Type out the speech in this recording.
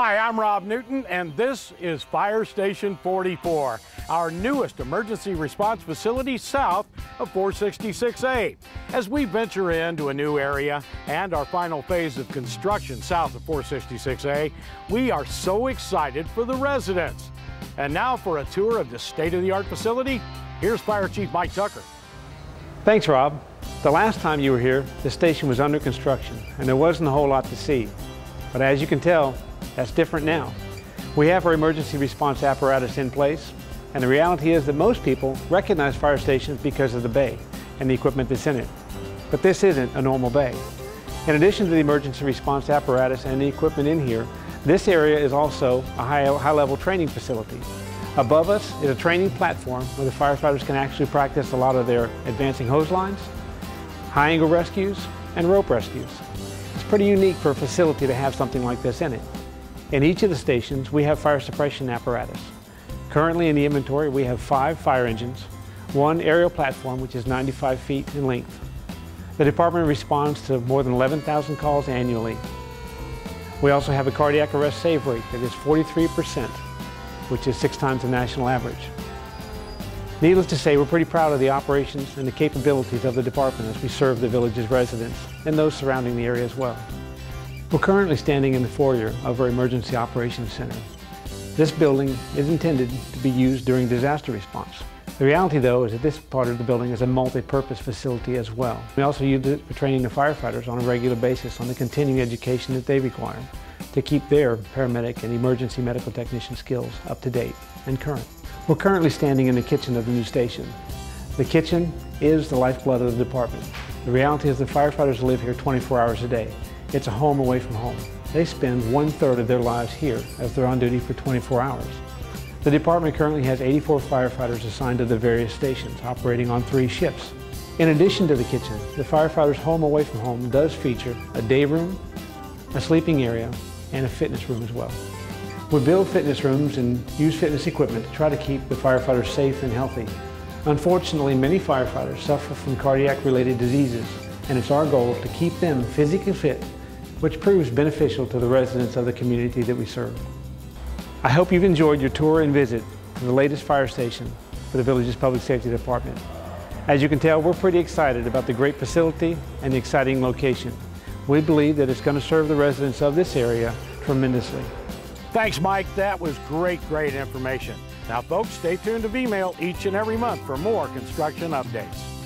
Hi, I'm Rob Newton, and this is Fire Station 44, our newest emergency response facility south of 466A. As we venture into a new area and our final phase of construction south of 466A, we are so excited for the residents. And now for a tour of the state-of-the-art facility, here's Fire Chief Mike Tucker. Thanks, Rob. The last time you were here, the station was under construction, and there wasn't a whole lot to see. But as you can tell, that's different now. We have our emergency response apparatus in place, and the reality is that most people recognize fire stations because of the bay and the equipment that's in it. But this isn't a normal bay. In addition to the emergency response apparatus and the equipment in here, this area is also a high-level high training facility. Above us is a training platform where the firefighters can actually practice a lot of their advancing hose lines, high-angle rescues, and rope rescues. It's pretty unique for a facility to have something like this in it. In each of the stations, we have fire suppression apparatus. Currently in the inventory, we have five fire engines, one aerial platform, which is 95 feet in length. The department responds to more than 11,000 calls annually. We also have a cardiac arrest save rate that is 43%, which is six times the national average. Needless to say, we're pretty proud of the operations and the capabilities of the department as we serve the Villages residents and those surrounding the area as well. We're currently standing in the foyer of our Emergency Operations Center. This building is intended to be used during disaster response. The reality, though, is that this part of the building is a multi-purpose facility as well. We also use it for training the firefighters on a regular basis on the continuing education that they require to keep their paramedic and emergency medical technician skills up to date and current. We're currently standing in the kitchen of the new station. The kitchen is the lifeblood of the department. The reality is the firefighters live here 24 hours a day. It's a home away from home. They spend one third of their lives here as they're on duty for 24 hours. The department currently has 84 firefighters assigned to the various stations, operating on three shifts. In addition to the kitchen, the firefighters' home away from home does feature a day room, a sleeping area, and a fitness room as well. We build fitness rooms and use fitness equipment to try to keep the firefighters safe and healthy. Unfortunately, many firefighters suffer from cardiac-related diseases, and it's our goal to keep them physically fit which proves beneficial to the residents of the community that we serve. I hope you've enjoyed your tour and visit to the latest fire station for the Villages Public Safety Department. As you can tell, we're pretty excited about the great facility and the exciting location. We believe that it's going to serve the residents of this area tremendously. Thanks, Mike. That was great, great information. Now, folks, stay tuned to VMail each and every month for more construction updates.